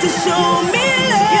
to show me love.